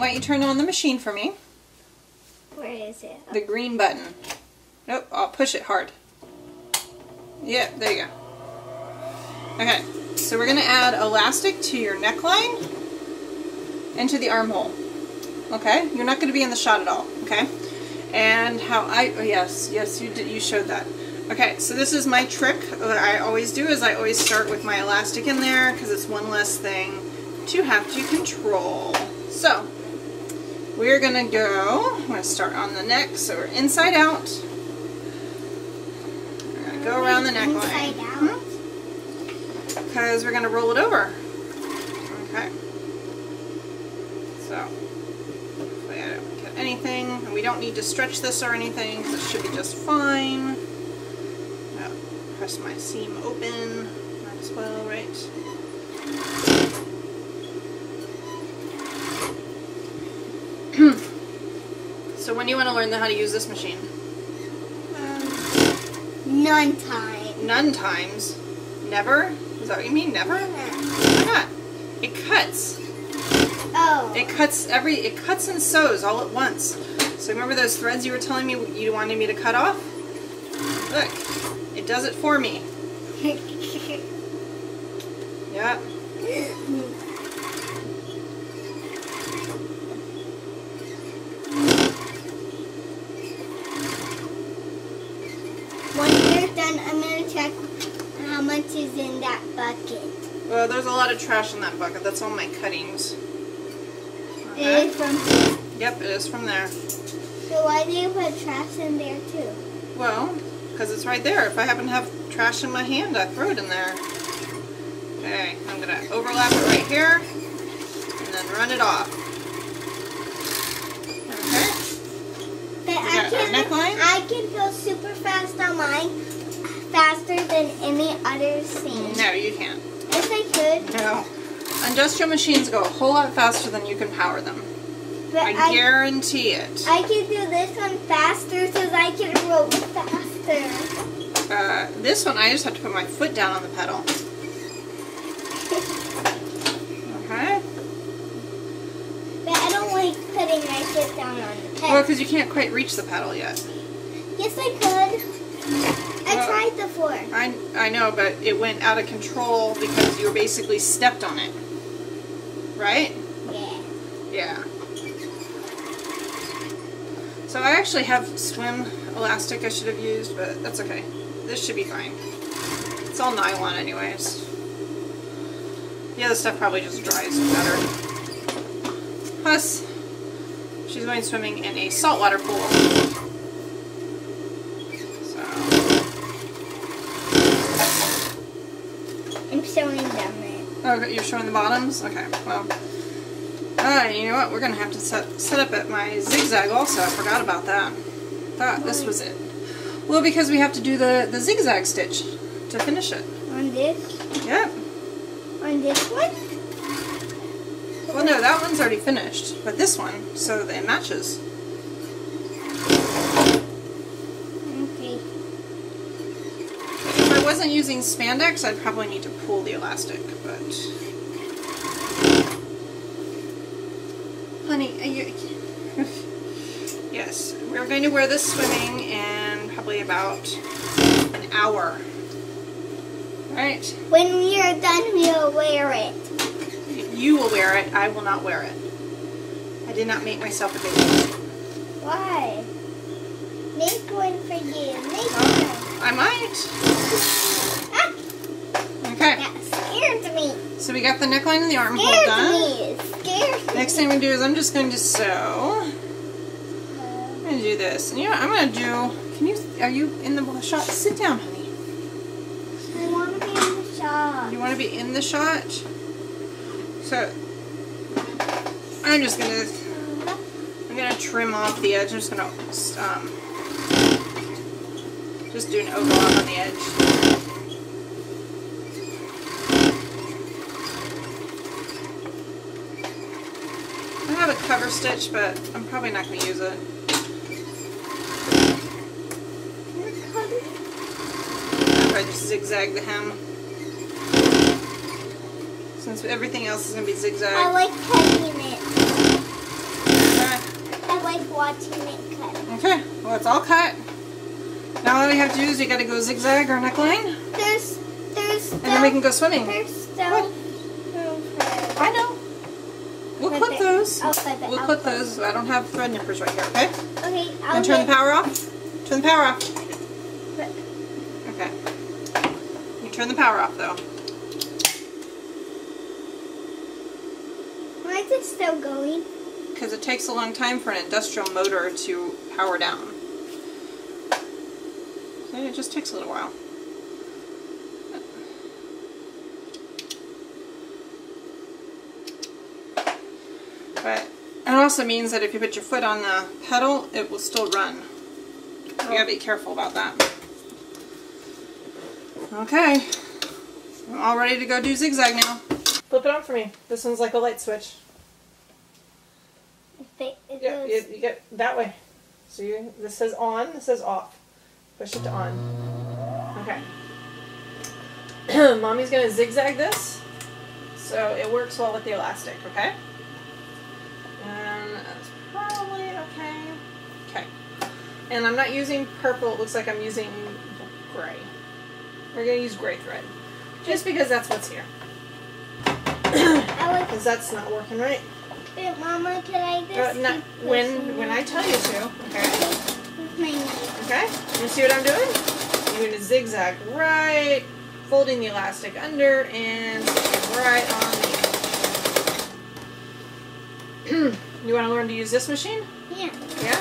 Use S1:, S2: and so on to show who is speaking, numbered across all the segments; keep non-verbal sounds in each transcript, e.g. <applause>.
S1: why don't you turn on the machine for me?
S2: Where is it?
S1: The green button. Nope, I'll push it hard. Yeah, there you go. Okay, so we're gonna add elastic to your neckline and to the armhole. Okay, you're not gonna be in the shot at all, okay? And how I, oh yes, yes, you did, you showed that. Okay, so this is my trick that I always do is I always start with my elastic in there because it's one less thing to have to control. So, we're gonna go, I'm gonna start on the neck, so we're inside out. We're gonna go around the neckline.
S2: Inside out. Hmm?
S1: Because we're gonna roll it over. Okay. So, hopefully I don't get anything. And we don't need to stretch this or anything, because it should be just fine. Press my seam open. Might as well, right? So when do you want to learn how to use this machine?
S2: Um, none time.
S1: None times. Never? Is that what you mean? Never? Why not? It cuts.
S2: Oh.
S1: It cuts every, it cuts and sews all at once. So remember those threads you were telling me you wanted me to cut off? Look, it does it for me. <laughs> Yeah.
S2: when I'm gonna check how much is in that bucket.
S1: Well, there's a lot of trash in that bucket. That's all my cuttings.
S2: It
S1: Okay.
S2: is from.
S1: Yep, it is from there.
S2: So why do you put trash in there too?
S1: Well, because it's right there. If I happen to have trash in my hand, I throw it in there. Okay, I'm going to overlap it right here and then run it off. Okay,
S2: But I can? I can go super fast on mine, faster than any other thing.
S1: no, you can't.
S2: Yes, I could.
S1: No. Industrial machines go a whole lot faster than you can power them.
S2: But
S1: I
S2: I,
S1: guarantee it.
S2: I can do this one faster so I can roll faster.
S1: Uh, this one, I just have to put my foot down on the pedal. Okay.
S2: But I don't like putting my foot down on the pedal.
S1: Well, because you can't quite reach the pedal yet.
S2: yes, I could. I
S1: Well-
S2: tried before.
S1: I, I know, but it went out of control because you basically stepped on it. Right?
S2: Yeah.
S1: Yeah. So I actually have swim elastic I should have used, but that's okay. This should be fine. It's all nylon anyways. The other stuff probably just dries better. Plus, she's going swimming in a saltwater pool. So,
S2: I'm showing them it.
S1: oh, you're showing the bottoms? Okay, well. Alright, you know what? We're going to have to set, set up at my zigzag also. I forgot about that. Thought this was it. Well, because we have to do the, the zigzag stitch to finish it.
S2: On this?
S1: Yep.
S2: On this one?
S1: Well, no, that one's already finished. But this one, so that it matches.
S2: Okay.
S1: If I wasn't using spandex, I'd probably need to pull the elastic, but... Honey, are you... <laughs> yes, we're going to wear this swimming in probably about an hour. Right?
S2: When we are done, we'll wear it.
S1: You will wear it, I will not wear it. I did not make myself a baby.
S2: Why? Make one for you. Make one.
S1: I might. Okay,
S2: that scared me.
S1: so we got the neckline and the armhole done.
S2: me. Scared me.
S1: Next thing to do is I'm just going to sew. I'm going to do this. And you know I'm going to do? Can you, are you in the shot? Sit down, honey.
S2: I want to be in the shop.
S1: You want to be in the shot? So, I'm just going to, I'm going to trim off the edge. I'm just going to, um, just do an overlap on the edge. I have a cover stitch, but I'm probably not going to use it. If I just zigzag the hem. Since everything else is going to be zigzag.
S2: I like cutting it. Okay. I like watching it cut.
S1: Okay, well it's all cut. Now all we have to do is we gotta go zigzag our neckline,
S2: There's, there's still,
S1: and then we can go swimming.
S2: there's still
S1: What? I know. We'll
S2: Clip
S1: those.
S2: I'll clip it,
S1: We'll
S2: I'll
S1: clip
S2: clip
S1: those. I don't have thread nippers right here, okay?
S2: Okay, I'll
S1: And turn the power off. Turn the power off. Okay. You turn the power off though.
S2: Why is it still going?
S1: Because it takes a long time for an industrial motor to power down. So it just takes a little while. But it also means that if you put your foot on the pedal, it will still run. You gotta be careful about that. Okay. I'm all ready to go do zigzag now. Flip it on for me. This one's like a light switch.
S2: If they, it
S1: Yeah, you, you get that way. So you, this says on, this says off. Push it to on. Okay. <clears throat> Mommy's gonna zigzag this so it works well with the elastic, okay? And that's probably okay. Okay. And I'm not using purple, it looks like I'm using gray. We're gonna use gray thread. Just because that's what's here. Because <clears throat> that's not working right.
S2: it. Mama, can I just
S1: Uh, not, when when? I tell you to, okay?
S2: With my knee.
S1: Okay, you see what I'm doing? You're going to zigzag right, folding the elastic under, and right on the <clears throat> You want to learn to use this machine?
S2: Yeah.
S1: Yeah.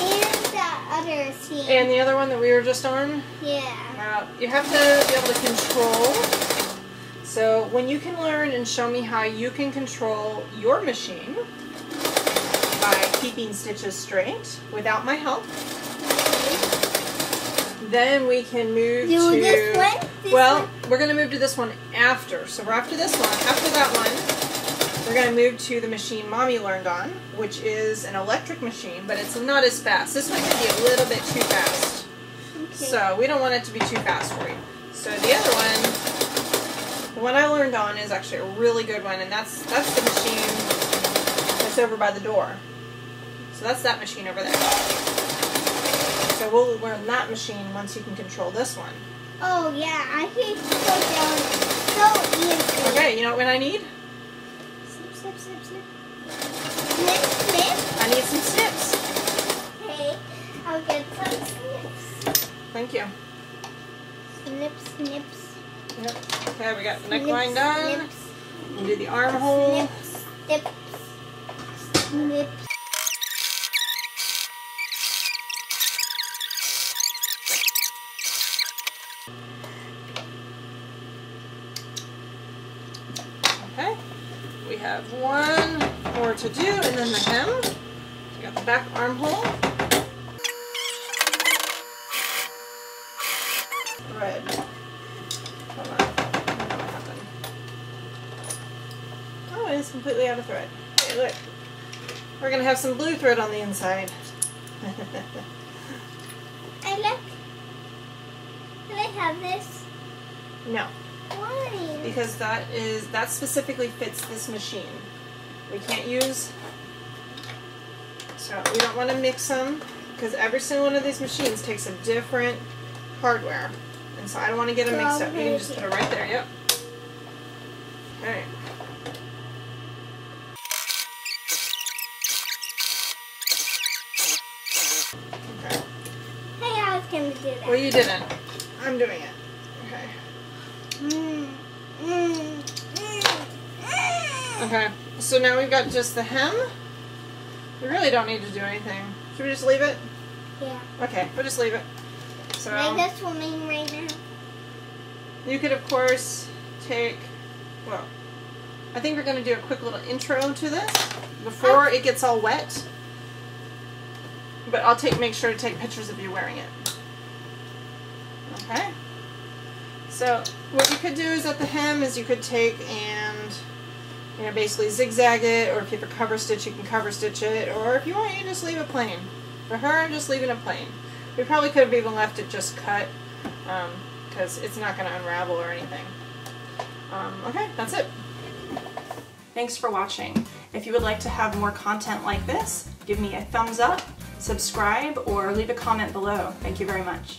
S2: And that other scene.
S1: And the other one that we were just on?
S2: yeah.
S1: Uh, you have to be able to control. So when you can learn and show me how you can control your machine by keeping stitches straight without my help, then we can move
S2: Do
S1: to.
S2: this one? This
S1: well,
S2: one?
S1: we're going to move to this one after. So we're after this one. After that one, we're going to move to the machine Mommy learned on, which is an electric machine, but it's not as fast. This one can be a little bit too fast.
S2: Okay.
S1: So we don't want it to be too fast for you. So the other one, the one I learned on is actually a really good one, and that's that's the machine that's over by the door. So that's that machine over there. So we'll learn that machine once you can control this one.
S2: Oh yeah, I can go down so easily.
S1: Okay, you know what I need?
S2: Snip, snip, snip, snip. Snip, snip.
S1: I need some snips.
S2: Okay, I'll get some snips.
S1: Thank you.
S2: Snip, snips.
S1: Yep. Okay, we got the neckline done.
S2: Snips,
S1: We'll do the armhole.
S2: snips, snips, snips.
S1: Have one more to do, and then the hem. We got the back armhole. Thread. Hold on. I don't know what happened. Oh, it's completely out of thread. Hey, look. We're gonna have some blue thread on the inside.
S2: I like. Can I have this?
S1: no.
S2: Why?
S1: Because that is that specifically fits this machine. We can't use so we don't want to mix them because every single one of these machines takes a different hardware, and so I don't want to get them mixed up. You can just put it right there. Yep. Okay. Okay.
S2: Hey, I was gonna do that.
S1: Well, you didn't. I'm doing it. Okay. So now we've got just the hem. We really don't need to do anything. Should we just leave it?
S2: Yeah.
S1: Okay, we'll just leave it. So
S2: I go swimming right now?
S1: you could of course take well I think we're gonna do a quick little intro to this before it gets all wet. But I'll take make sure to take pictures of you wearing it. Okay. So what you could do is at the hem is you could take and you know basically zigzag it or if you have a cover stitch you can cover stitch it or if you want you can just leave it plain. For her I'm just leaving it plain. We probably could have even left it just cut because it's not going to unravel or anything. Um, okay, that's it. Thanks for watching. If you would like to have more content like this, give me a thumbs up, subscribe, or leave a comment below. Thank you very much.